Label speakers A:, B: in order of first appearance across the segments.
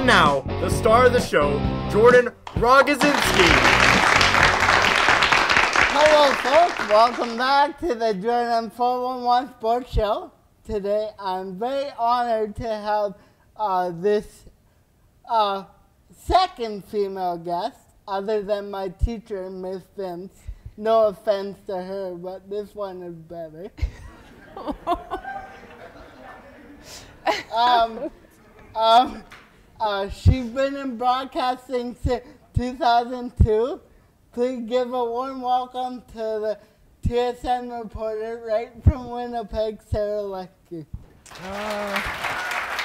A: And now, the star of the show, Jordan Rogozinski.
B: Hello, folks. Welcome back to the Jordan 411 Sports Show. Today, I'm very honored to have uh, this uh, second female guest, other than my teacher, Miss Vince. No offense to her, but this one is better. um, um, uh, she's been in broadcasting since 2002. Please give a warm welcome to the TSN reporter right from Winnipeg, Sara Orlesky.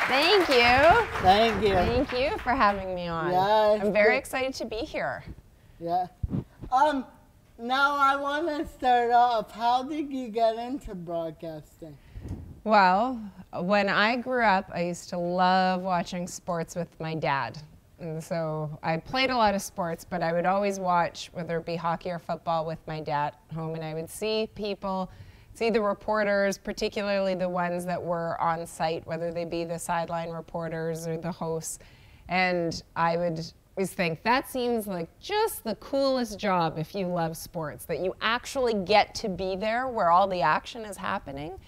C: Thank you.
B: Thank you.
C: Thank you for having me on.
B: Yeah,
C: I'm very excited to be here.
B: Yeah. Um, now I want to start off. How did you get into broadcasting?
C: Well, when I grew up, I used to love watching sports with my dad. And so I played a lot of sports, but I would always watch, whether it be hockey or football, with my dad at home. And I would see people, see the reporters, particularly the ones that were on site, whether they be the sideline reporters or the hosts. And I would always think that seems like just the coolest job if you love sports, that you actually get to be there where all the action is happening.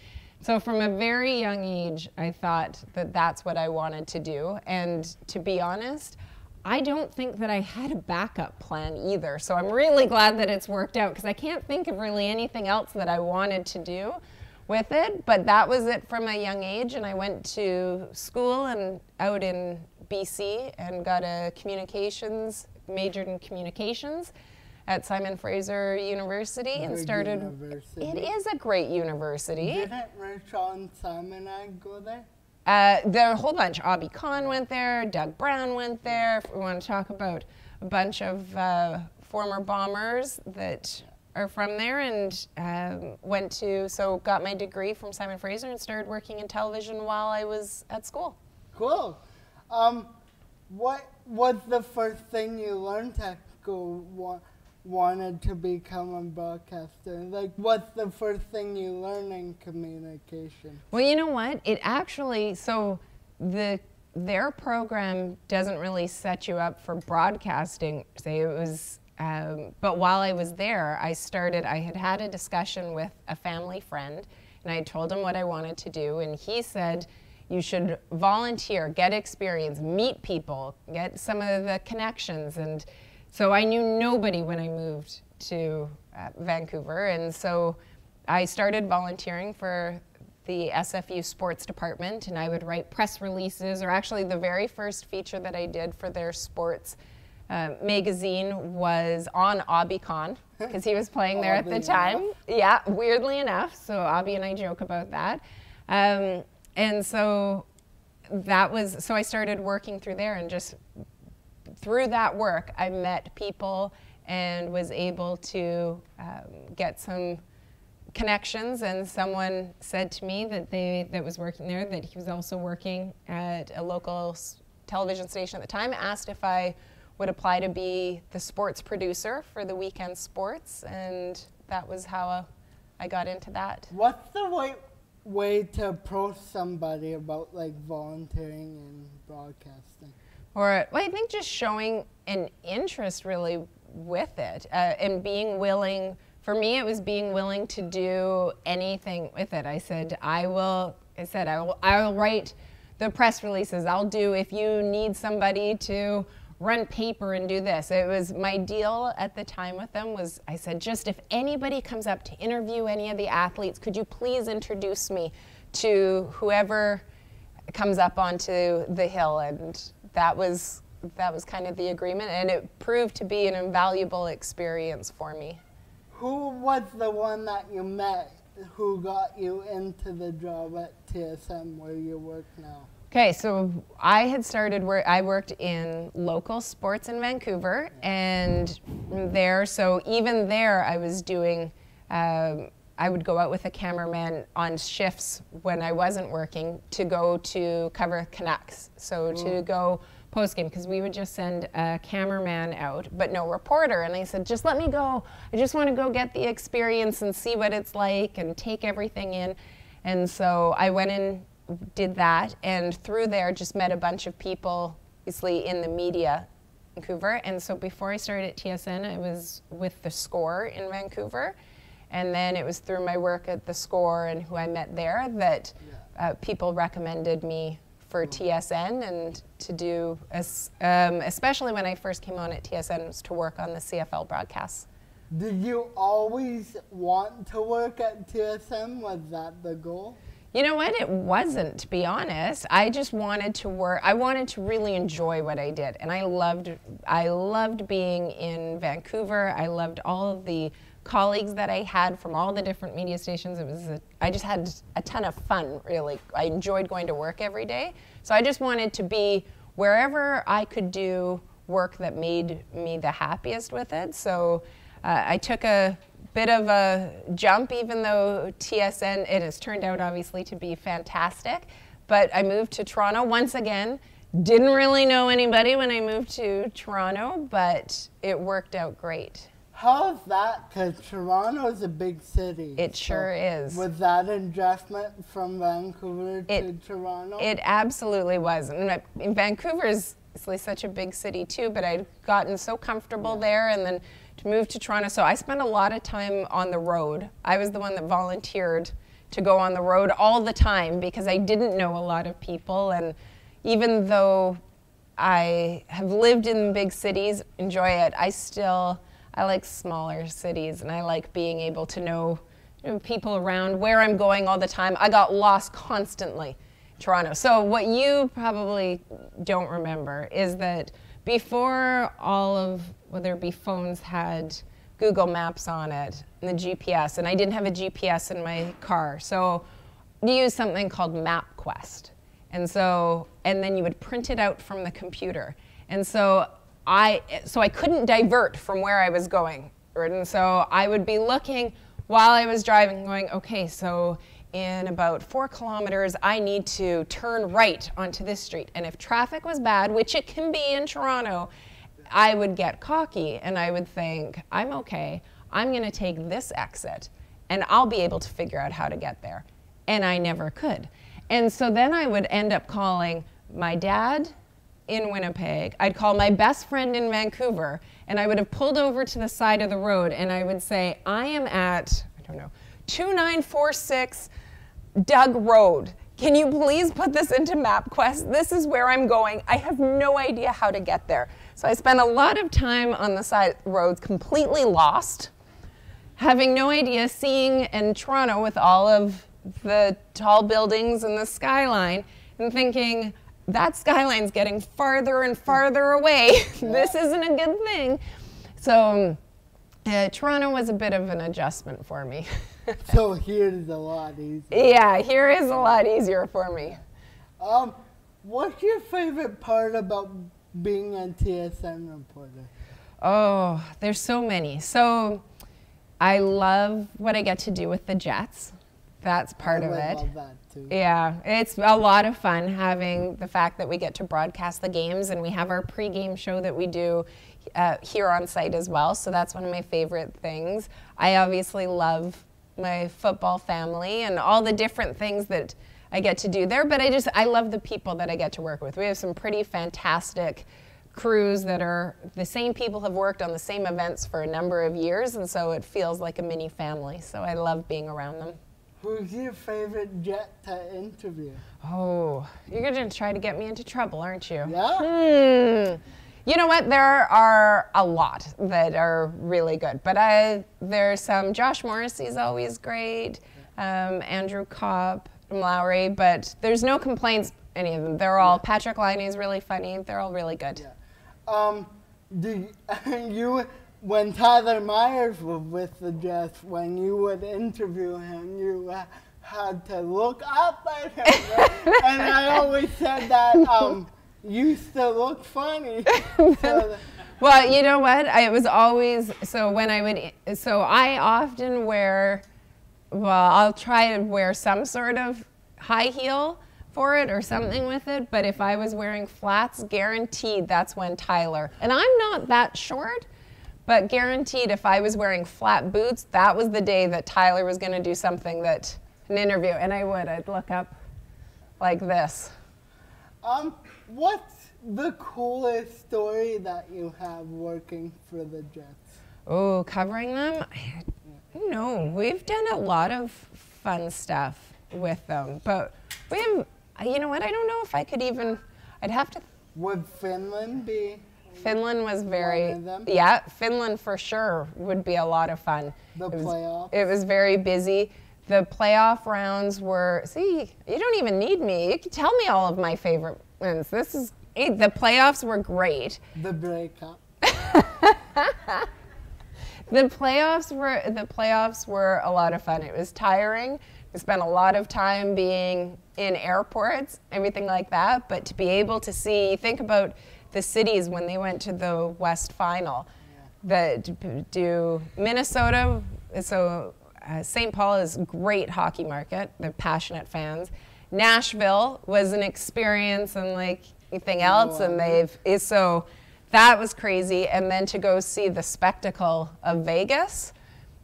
C: So from a very young age, I thought that that's what I wanted to do. And to be honest, I don't think that I had a backup plan either. So I'm really glad that it's worked out because I can't think of really anything else that I wanted to do with it. But that was it from a young age. And I went to school and out in BC and got a communications, majored in communications at Simon Fraser University and started.
B: university.
C: It is a great university.
B: Didn't Rashawn Simon and go there?
C: Uh, there are a whole bunch. Obby Khan went there. Doug Brown went there. If we want to talk about a bunch of uh, former bombers that are from there, and um, went to so got my degree from Simon Fraser and started working in television while I was at school.
B: Cool. Um, what was the first thing you learned at school? Wa- wanted to become a broadcaster. Like, what's the first thing you learn in communication?
C: Well, you know what? It actually so the their program doesn't really set you up for broadcasting. Say it was, um, but while I was there, I started. I had had a discussion with a family friend, and I told him what I wanted to do, and he said. You should volunteer, get experience, meet people, get some of the connections. And so I knew nobody when I moved to uh, Vancouver. And so I started volunteering for the SFU sports department, and I would write press releases, or actually, the very first feature that I did for their sports uh, magazine was on Khan, because he was playing there at the time. Yeah, weirdly enough. So Obby and I joke about that. Um, and so that was, so I started working through there and just through that work, I met people and was able to um, get some connections. And someone said to me that they that was working there that he was also working at a local television station at the time. Asked if I would apply to be the sports producer for the weekend sports, and that was how I got into that.
B: What's the way, way to approach somebody about like volunteering and broadcasting?
C: Or, well, I think just showing an interest really with it uh, and being willing. For me, it was being willing to do anything with it. I said, I will. I said, I will. I will write the press releases. I'll do if you need somebody to run paper and do this. It was my deal at the time with them was I said, just if anybody comes up to interview any of the athletes, could you please introduce me to whoever comes up onto the hill and that was that was kind of the agreement and it proved to be an invaluable experience for me
B: Who was the one that you met who got you into the job at TSN where you work now?
C: okay so i had started where i worked in local sports in vancouver and there so even there i was doing um, i would go out with a cameraman on shifts when i wasn't working to go to cover canucks. So to mm. go post game because we would just send a cameraman out but no reporter. And i said just let me go. I just want to go get the experience and see what it's like and take everything in. And so i went and did that and through there just met a bunch of people obviously in the media Vancouver. And so before I started at TSN, I was with the Score in Vancouver. And then it was through my work at the Score and who I met there that uh, people recommended me for TSN and to do, as, um, especially when I first came on at TSN, was to work on the CFL broadcasts.
B: Did you always want to work at TSN? Was that the goal?
C: You know what? It wasn't, to be honest. I just wanted to work. I wanted to really enjoy what I did, and I loved. I loved being in Vancouver. I loved all of the colleagues that I had from all the different media stations. It was. A, I just had a ton of fun. Really, I enjoyed going to work every day. So I just wanted to be wherever I could do work that made me the happiest with it. So uh, I took a bit of a jump, even though TSN, it has turned out obviously to be fantastic. But I moved to Toronto once again. Didn't really know anybody when I moved to Toronto, but it worked out great.
B: How's that? Because Toronto is a big city.
C: It
B: so
C: sure is.
B: Was that an adjustment from Vancouver to Toronto?
C: It absolutely was. And I- Vancouver is such a big city too, but I'd gotten so comfortable there and then to move to Toronto. So I spent a lot of time on the road. I was the one that volunteered to go on the road all the time because I didn't know a lot of people. And even though I have lived in big cities, enjoy it, I still, I like smaller cities and I like being able to know you know, people around where I'm going all the time. I got lost constantly, Toronto. So what you probably don't remember is that before all of whether it be phones had Google Maps on it and the GPS, and I didn't have a GPS in my car, so you use something called MapQuest, and so and then you would print it out from the computer, and so I so I couldn't divert from where I was going, right? and so I would be looking while I was driving, going, okay, so in about four kilometers, I need to turn right onto this street. And if traffic was bad, which it can be in Toronto, I would get cocky and I would think, I'm okay, I'm gonna take this exit and I'll be able to figure out how to get there. And I never could. And so then I would end up calling my dad in Winnipeg. I'd call my best friend in Vancouver, and I would have pulled over to the side of the road and I would say, I am at, I don't know, 2946 Doug Road. Can you please put this into MapQuest? This is where I'm going. I have no idea how to get there. So I spent a lot of time on the side roads completely lost, having no idea, seeing in Toronto with all of the tall buildings and the skyline, and thinking, that skyline's getting farther and farther away. this isn't a good thing. So uh, Toronto was a bit of an adjustment for me.
B: so here's a lot easier.
C: yeah, here is a lot easier for me.
B: Um, what's your favorite part about being a TSN reporter?
C: Oh, there's so many. So I love what I get to do with the Jets. That's part
B: I
C: of it.
B: Too.
C: Yeah, it's a lot of fun having the fact that we get to broadcast the games and we have our pregame show that we do uh, here on site as well. So that's one of my favorite things. I obviously love my football family and all the different things that I get to do there, but I just I love the people that I get to work with. We have some pretty fantastic crews that are the same people have worked on the same events for a number of years and so it feels like a mini family. So I love being around them.
B: Who's your favorite jet to interview?
C: Oh, you're going to try to get me into trouble, aren't you?
B: Yeah?
C: Hmm. You know what? There are a lot that are really good, but I there's some. Josh Morrissey's always great. Um, Andrew Copp, Lowry, but there's no complaints. Any of them. They're all. Patrik Laine's really funny. They're all really good. Yeah.
B: Um, do you, you, when Tyler Myers was with the Jets, when you would interview him, you uh, had to look up at him, right? and I always said that um, you still look funny. so,
C: Well, you know what? I, it was always so when I would. So I often wear. Well, I'll try to wear some sort of high heel for it or something with it. But if I was wearing flats, guaranteed that's when Tyler. And I'm not that short, but guaranteed if I was wearing flat boots, that was the day that Tyler was going to do something that an interview. And I would. I'd look up like this.
B: Um, what's the coolest story that you have working for the Jets?
C: Oh, covering them? No. We've done a lot of fun stuff with them, but we have, you know what? I don't know if I could even, I'd have to,
B: Would Finland be
C: Finland was very, yeah, Finland for sure would be a lot of fun.
B: the
C: It was-
B: playoff?
C: It was very busy. The playoff rounds were, see, you don't even need me. You can tell me all of my favorite ones. This is, the playoffs were great.
B: the breakup.
C: The playoffs were the playoffs were a lot of fun. It was tiring. We spent a lot of time being in airports, everything like that. But to be able to see, think about the cities when they went to the West Final. that do Minnesota. So uh, St. Paul is a great hockey market. They're passionate fans. Nashville was an experience and like anything else, and they've is so that was crazy. And then to go see the spectacle of Vegas,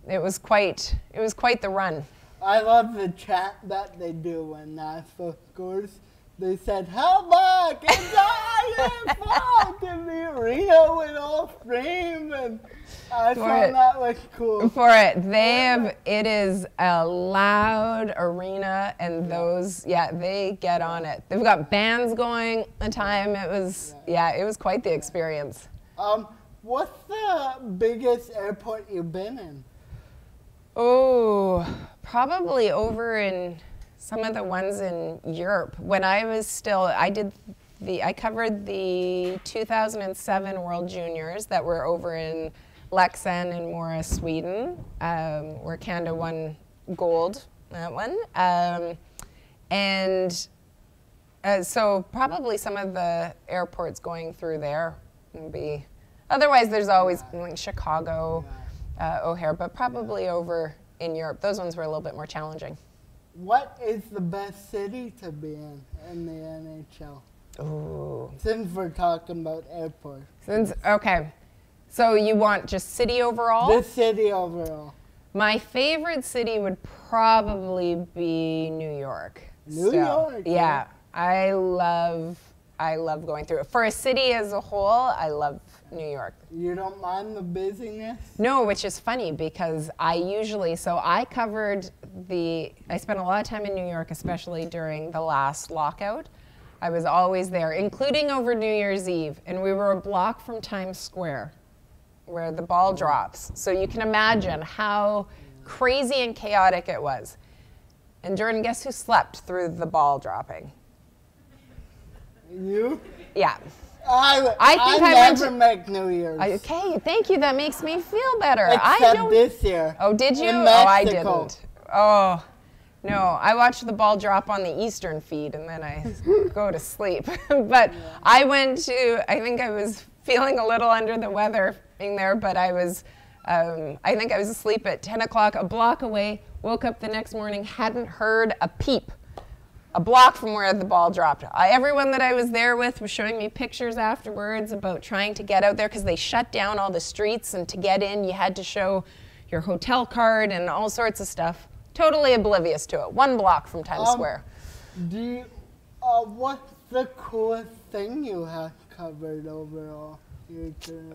C: it was quite it was quite the run.
B: I love the chat that they do when Nashville scores. They said, "How luck? It's all your fault!" And the arena went all scream, and I
C: For
B: thought
C: it.
B: that was cool.
C: For it, they have it is a loud arena, and those yeah they get on it. They've got bands going a time. It was yeah it was quite the experience.
B: Um, what's the biggest airport you've been in?
C: Oh, probably over in some of the ones in Europe. When I was still, I did the, I covered the 2007 World Juniors that were over in Leksand and Mora, Sweden, um, where Canada won gold that one. Um, and uh, so probably some of the airports going through there would be. Otherwise, there's always like Chicago, uh, O'Hare, but probably over in Europe. Those ones were a little bit more challenging.
B: What is the best city to be in in the NHL?
C: Ooh.
B: Since we're talking about airports,
C: Since okay, so you want just city overall?
B: the city overall.
C: My favorite city would probably be New York.
B: New
C: So,
B: York,
C: Yeah. I love I love going through it. For a city as a whole, I love New York.
B: You don't mind the busyness?
C: No, which is funny because I usually so I covered the I spent a lot of time in New York, especially during the last lockout. I was always there, including over New Year's Eve, and we were a block from Times Square, where the ball drops. So you can imagine how crazy and chaotic it was. And Jordan, guess who slept through the ball dropping?
B: You?
C: Yeah.
B: I,
C: I think I went
B: never
C: to-
B: make New Year's.
C: Okay, thank you. That makes me feel better. I
B: Except
C: don't
B: this year.
C: Oh, did you? Oh, I didn't. Oh, no. I watched the ball drop on the Eastern feed and then I go to sleep. but I went to, I think I was feeling a little under the weather being there, but I was, um, I think I was asleep at 10 o'clock, a block away, woke up the next morning, hadn't heard a peep. A block from where the ball dropped. I, everyone that I was there with was showing me pictures afterwards about trying to get out there because they shut down all the streets, and to get in, you had to show your hotel card and all sorts of stuff. Totally oblivious to it. One block from Times
B: Um,
C: Square.
B: Do you, uh, what's the coolest thing you have covered overall?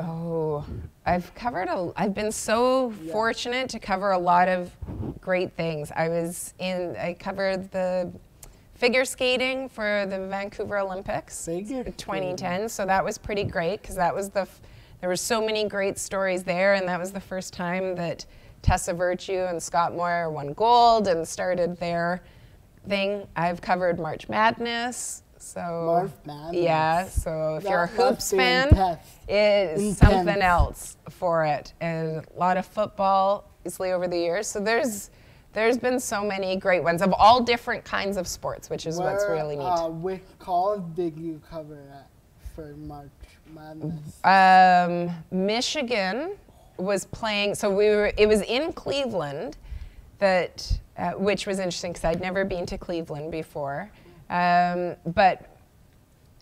C: Oh, I've covered a. I've been so
B: Yeah.
C: fortunate to cover a lot of great things. I was in. I covered the figure skating for the Vancouver Olympics.
B: Figure
C: 2010. So that was pretty great because that was the. There were so many great stories there, and that was the first time that Tessa Virtue and Scott Moir won gold and started their thing. I've covered March Madness. So
B: March Madness.
C: yeah. So if
B: That
C: you're a hoops fan, it is
B: Intense.
C: something else for it, and a lot of football, obviously over the years. So there's there's been so many great ones of all different kinds of sports, which is what's really neat.
B: Uh, which college did you cover at for March Madness?
C: Um, Michigan was playing, so we were. It was in Cleveland, that uh, which was interesting because I'd never been to Cleveland before, um, but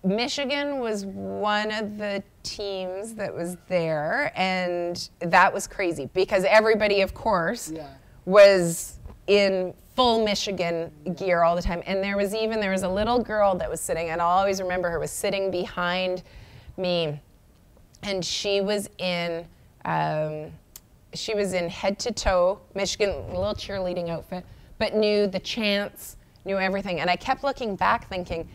C: Michigan was one of the teams that was there, and that was crazy because everybody, of course,
B: Yeah.
C: was in full Michigan gear all the time. And there was even there was a little girl that was sitting, and I'll always remember her was sitting behind me, and she was in um, she was in head to toe Michigan little cheerleading outfit, but knew the chants, knew everything. And I kept looking back, thinking.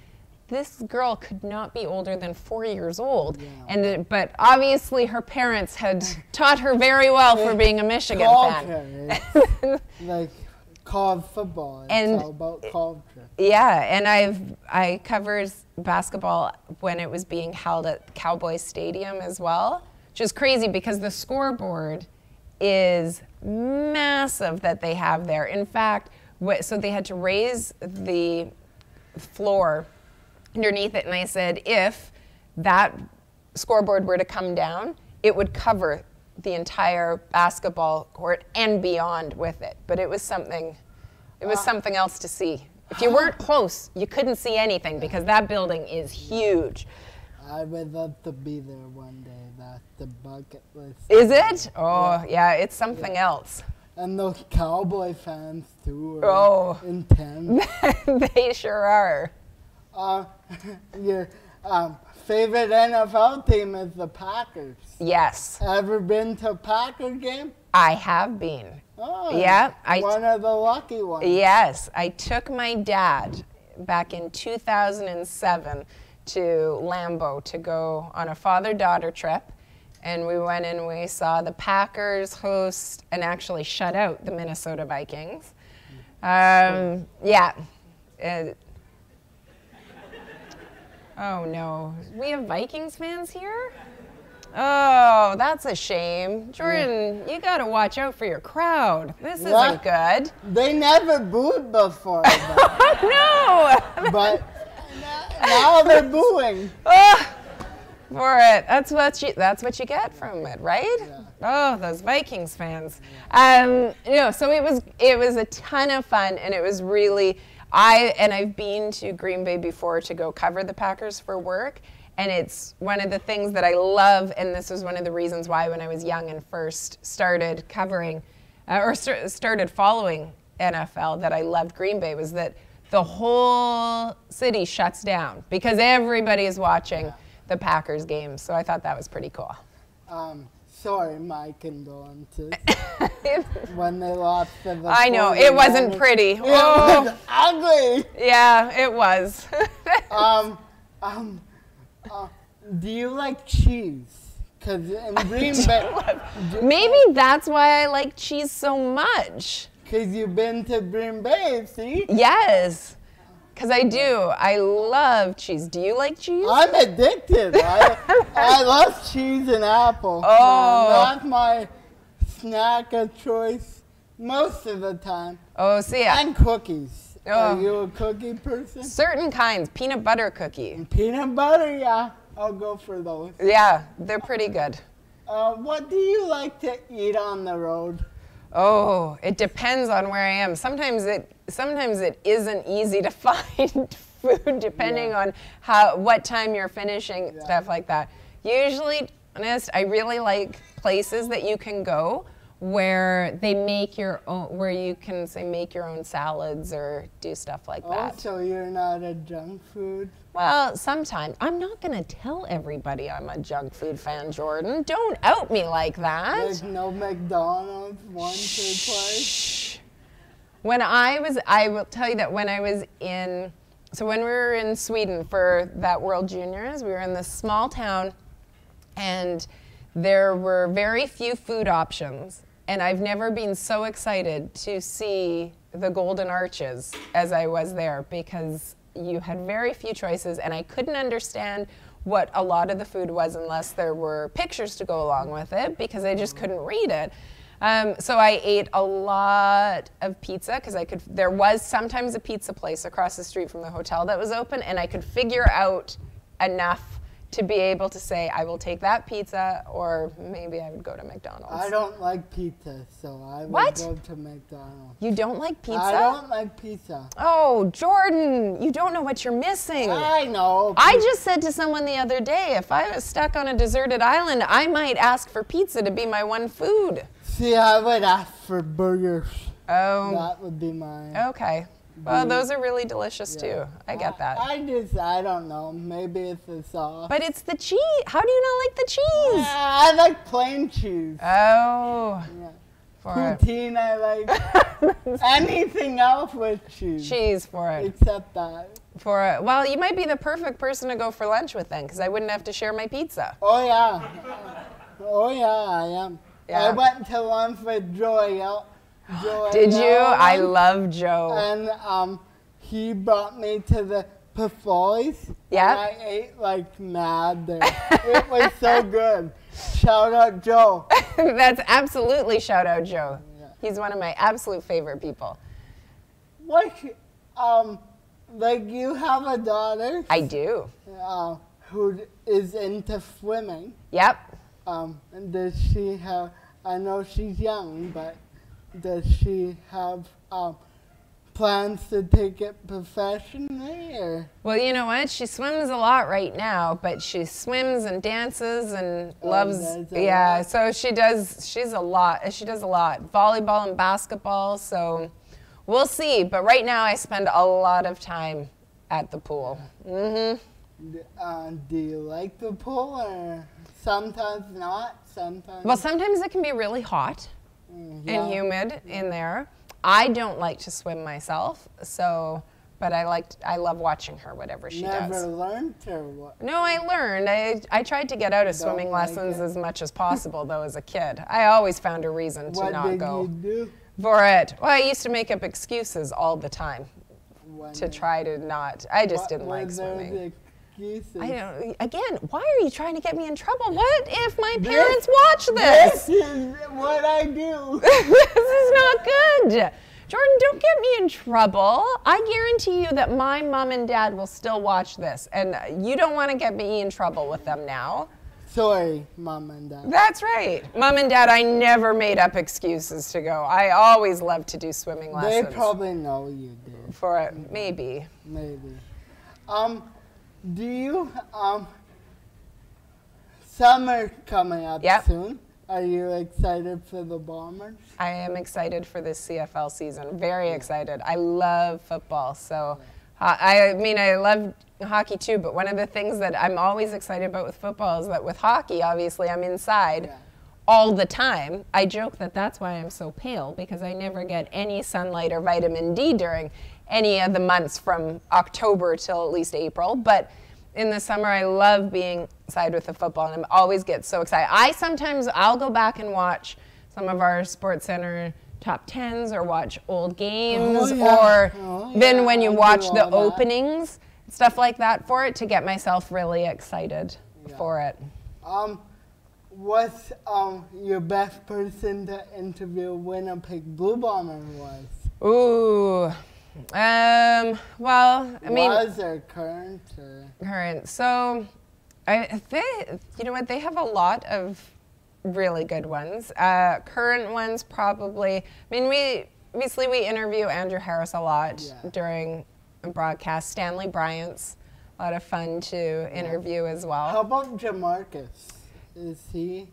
C: This girl could not be older than four years old, and uh, but obviously her parents had taught her very well for being a Michigan fan.
B: Like college football. It's
C: And-
B: all about culture.
C: Yeah, and I've I covered basketball when it was being held at Cowboy Stadium as well, which is crazy because the scoreboard is massive that they have there. In fact, so they had to raise the floor underneath it, and I said if that scoreboard were to come down, it would cover the entire basketball court and beyond with it. But it was something, it was something else to see. If you weren't close, you couldn't see anything because that building is huge.
B: I would love to be there one day. That's the bucket list.
C: Is it? Oh, yeah, it's something else.
B: And those cowboy fans too are
C: Oh.
B: intense.
C: they sure are.
B: uh, your um, favorite NFL team is the Packers.
C: Yes,
B: Ever been to a Packer game?
C: I have been.
B: Oh,
C: Yeah, I-
B: one of the lucky ones.
C: Yes, I took my dad back in 2007 to Lambeau to go on a father daughter trip. And we went and we saw the Packers host and actually shut out the Minnesota Vikings. Um, yeah. Uh, oh no. We have Vikings fans here? Oh, that's a shame. Jordan, you gotta watch out for your crowd. This isn't good.
B: They never booed before,
C: no!
B: but now they're booing.
C: Ah, for it. That's what you. That's what you get from it, right? Oh, those Vikings fans. Um, you know, so it was. It was a ton of fun, and it was really. I and I've been to Green Bay before to go cover the Packers for work, and it's one of the things that I love. And this was one of the reasons why, when I was young and first started covering, uh, or st- started following NFL, that I loved Green Bay was that the whole city shuts down because everybody is watching the Packers games. So I thought that was pretty cool.
B: Um, sorry, my condolences. when they lost to the
C: I know, it wasn't pretty.
B: It
C: Oh.
B: was ugly.
C: yeah, it was.
B: Um, um, uh, do you like cheese? Because in Green Bay,
C: Maybe that's why I like cheese so much.
B: Because you've been to Green Bay, see?
C: Yes, because I do. I love cheese. Do you like cheese?
B: I'm addicted. I, I love cheese and apple.
C: Oh.
B: That's my snack of choice most of the time.
C: oh, see, I-
B: And cookies.
C: Oh.
B: Are you a cookie person?
C: certain kinds, peanut butter cookie.
B: Peanut butter, yeah. I'll go for those.
C: Yeah, they're pretty good.
B: Uh, what do you like to eat on the road?
C: Oh, it depends on where I am. Sometimes it sometimes it isn't easy to find food depending
B: Yeah.
C: on how what time you're finishing stuff like that. Usually, honest, I really like places that you can go where they make your own where you can say make your own salads or do stuff like that.
B: So you're not a junk food.
C: Well, sometimes I'm not going to tell everybody I'm a junk food fan, Jordan. Don't out me like that.
B: Like no McDonald's twice.
C: Shh. When I was, I will tell you that when I was in, so when we were in Sweden for that World Juniors, we were in this small town and there were very few food options. And I've never been so excited to see the Golden Arches as I was there because you had very few choices and I couldn't understand what a lot of the food was unless there were pictures to go along with it because I just couldn't read it. Um, so I ate a lot of pizza because I could. There was sometimes a pizza place across the street from the hotel that was open, and I could figure out enough to be able to say I will take that pizza, or maybe I would go to McDonald's.
B: I don't like pizza, so I would
C: What?
B: go to McDonald's.
C: you don't like pizza?
B: I don't like pizza.
C: Oh, Jordan, you don't know what you're missing.
B: I know.
C: I just said to someone the other day, if I was stuck on a deserted island, I might ask for pizza to be my one food.
B: See, I would ask for burgers.
C: Oh,
B: That would be mine.
C: okay. Well, mm-hmm. those are really delicious
B: Yeah.
C: too. I get that.
B: I, just, I don't know. Maybe it's the sauce.
C: But it's the cheese. How do you not like the cheese?
B: I like plain cheese.
C: Oh,
B: Yeah.
C: for it.
B: Poutine, I like anything else with cheese.
C: Cheese for it.
B: Except that.
C: For it. Well, you might be the perfect person to go for lunch with then, because I wouldn't have to share my pizza.
B: Oh, yeah. Oh, yeah, I am. I went to lunch with Joel. Joel
C: Did you? I love Joe.
B: And um, he brought me to the Pafoys.
C: Yeah.
B: And I ate like mad there. it was so good. Shout out Joe.
C: That's absolutely shout out Joe.
B: Yeah.
C: He's one of my absolute favorite people.
B: What, um, like you have a daughter
C: I do.
B: uh, who is into swimming.
C: Yep.
B: Um, and does she have? I know she's young, but does she have um, plans to take it professionally, or
C: Well, you know what? She swims a lot right now, but she swims and dances and
B: Oh,
C: loves. Yeah,
B: lot.
C: so she does. She's a lot. She does a lot. Volleyball and basketball. So we'll see. But right now, I spend a lot of time at the pool.
B: Mm-hmm. uh, do you like the pool, or sometimes not? Sometimes.
C: Well, sometimes it can be really hot
B: Mm,
C: and humid in there. I don't like to swim myself, so. But I like. I love watching her. Whatever she
B: Never
C: does.
B: learned or what?
C: No, I learned. I, I tried to get out of swimming
B: like
C: lessons
B: it.
C: as much as possible, though, as a kid. I always found a reason to
B: What
C: not
B: did
C: go
B: you do?
C: for it. Well, I used to make up excuses all the time
B: when
C: to try to not. I just
B: what
C: didn't like swimming.
B: Excuses?
C: I don't. Again, why are you trying to get me in trouble? What if my parents watch
B: This
C: this?
B: is what I do.
C: this is not good. Jordan, don't get me in trouble. I guarantee you that my mom and dad will still watch this, and you don't want to get me in trouble with them now.
B: Sorry, mom and dad.
C: That's right. Mom and dad, I never made up excuses to go. I always loved to do swimming lessons.
B: They probably know you did.
C: for it, maybe.
B: Maybe. Um, do you um summer coming up
C: Yep.
B: soon? Are you excited for the Bombers?
C: I am excited for this CFL season. Very excited. I love football. So, uh, I mean, I love hockey too, but one of the things that I'm always excited about with football is that with hockey, obviously, I'm inside
B: Yeah.
C: all the time. I joke that that's why I'm so pale because I never get any sunlight or vitamin D during any of the months from October till at least April. But in the summer, I love being side with the football, and I always get so excited. I sometimes I'll go back and watch some of our Sports Center top tens or watch old games,
B: Oh, yeah.
C: or
B: Oh,
C: then when you
B: I do
C: watch the
B: that.
C: openings, stuff like that for it to get myself really excited
B: Yeah.
C: for it.
B: Um, what's um your best person to interview Winnipeg Blue Bomber was?
C: Ooh. Um, well, I mean,
B: was or current or
C: current. So, I they, you know what? They have a lot of really good ones. Uh, current ones probably. I mean, we obviously we interview Andrew Harris a lot
B: Yeah.
C: during a broadcast. Stanley Bryant's a lot of fun to interview as well.
B: how about Jamarcus? Is he?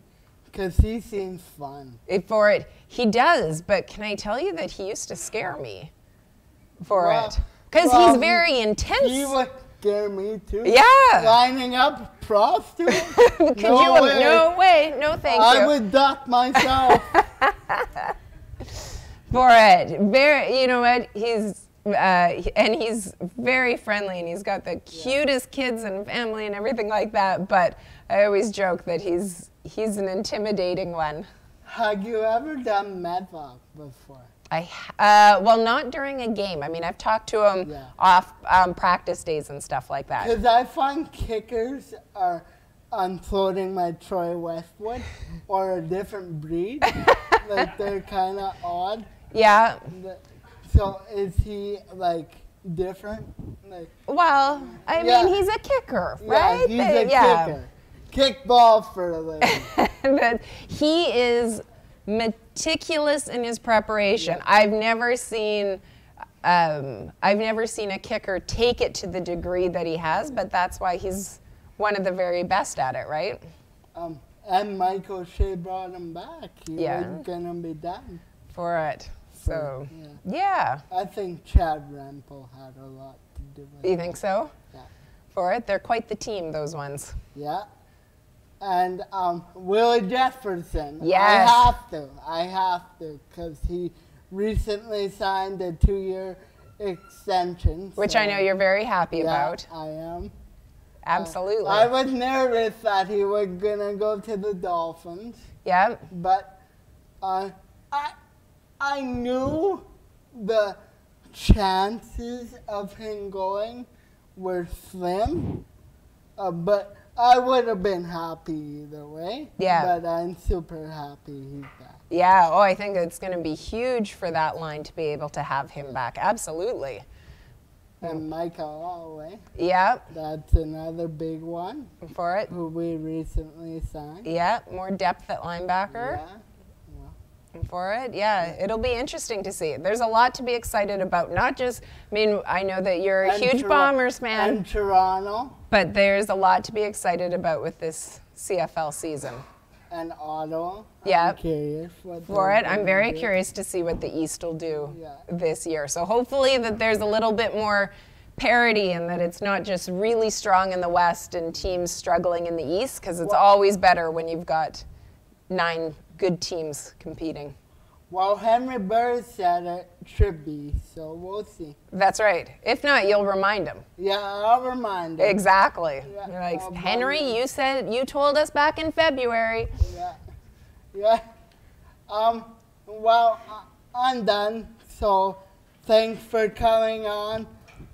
B: Cause he seems fun.
C: It- for it, he does. But can I tell you that he used to scare me for
B: Well-
C: it because
B: well,
C: he's very intense.
B: He would scare me too.
C: Yeah.
B: Lining up prostitutes.
C: Could
B: no
C: you?
B: way.
C: No way. No, thank
B: I
C: you.
B: would duck myself.
C: for it. Very, you know what? He's uh, and he's very friendly, and he's got the cutest kids and family and everything like that. But I always joke that he's he's an intimidating one.
B: Have you ever done Medlock before?
C: I uh, well, not during a game. I mean, I've talked to him
B: Yeah.
C: off um, practice days and stuff like that.
B: Because I find kickers are unfolding my Troy Westwood or a different breed. like they're kind of odd.
C: Yeah.
B: So is he like different? Like
C: Well, I
B: Yeah.
C: mean, he's a kicker, right?
B: yeah,
C: he's
B: a
C: yeah.
B: kicker. Kick ball for a living.
C: but he is meticulous in his preparation. I've never seen um, I've never seen a kicker take it to the degree that he has, but that's why he's one of the very best at it, right?
B: um, and Mike O'Shea brought him back. He
C: Yeah.
B: was gonna be done.
C: For it. So, yeah.
B: I think Chad Rample had a lot to do with it.
C: You think so?
B: Yeah.
C: For it? They're quite the team, those ones.
B: Yeah. And um, Willie Jefferson.
C: Yes.
B: I have to. I have to because he recently signed a two-year extension.
C: Which
B: so-
C: I know you're very happy
B: yeah,
C: about.
B: I am.
C: Absolutely.
B: I was nervous that he was gonna go to the Dolphins,
C: yeah.
B: but uh, I I knew the chances of him going were slim, uh, but I would have been happy either way.
C: Yeah.
B: But I'm super happy he's back.
C: Yeah. Oh, I think it's going to be huge for that line to be able to have him back. Absolutely.
B: And Michael Holloway,
C: Yeah.
B: that's another big one
C: For it.
B: who we recently signed.
C: Yeah. More depth at linebacker.
B: Yeah.
C: For it. Yeah, it'll be interesting to see. There's a lot to be excited about. Not just, I mean, I know that you're a
B: And
C: huge
B: Tor-
C: Bombers fan,
B: And Toronto
C: but there's a lot to be excited about with this CFL season.
B: and Ottawa.
C: Yeah. For it, I'm very
B: do.
C: curious to see what the East will do
B: Yeah.
C: this year. So hopefully that there's a little bit more parity and that it's not just really strong in the West and teams struggling in the East because it's
B: Well-
C: always better when you've got nine good teams competing.
B: Well, Henry Burris said it should be, so we'll see.
C: That's right. If not, you'll remind him.
B: Yeah, I'll remind him.
C: Exactly.
B: Yeah,
C: You're like,
B: I'll
C: Henry, you said you told us back in February.
B: Yeah. Yeah. Um, well, I'm done. So thanks for coming on.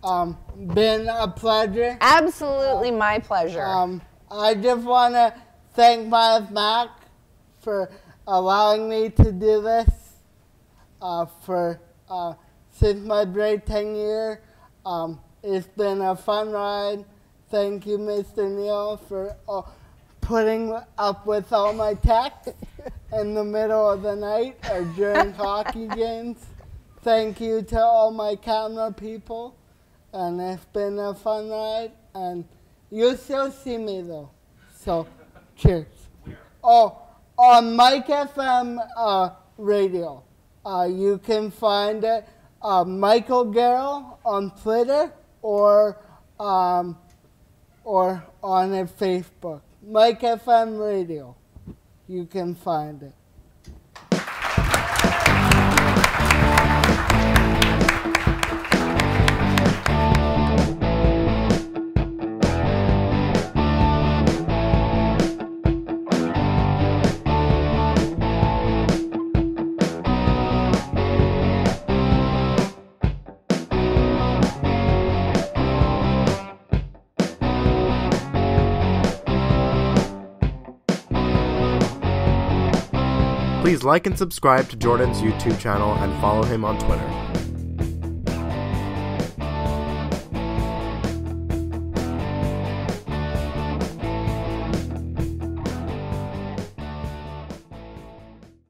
B: Um, been a pleasure.
C: Absolutely my pleasure.
B: Um, I just want to thank Miles Mack for allowing me to do this. Uh, for uh, since my grade 10 year, um, it's been a fun ride. Thank you, Mr. Neal, for uh, putting up with all my texts in the middle of the night or during hockey games. Thank you to all my camera people, and it's been a fun ride. And you still see me though, so cheers. Oh, on Mike FM uh, radio, uh, you can find it uh, Michael Garrell on Twitter or um, or on Facebook. Mike FM radio, you can find it.
A: Please like and subscribe to Jordan's YouTube channel and follow him on Twitter.